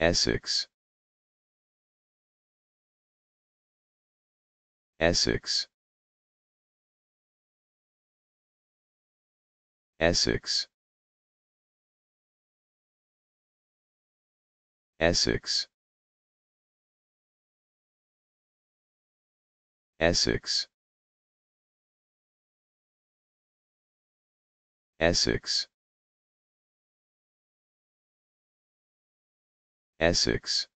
Essex. Essex. Essex. Essex. Essex. Essex Essex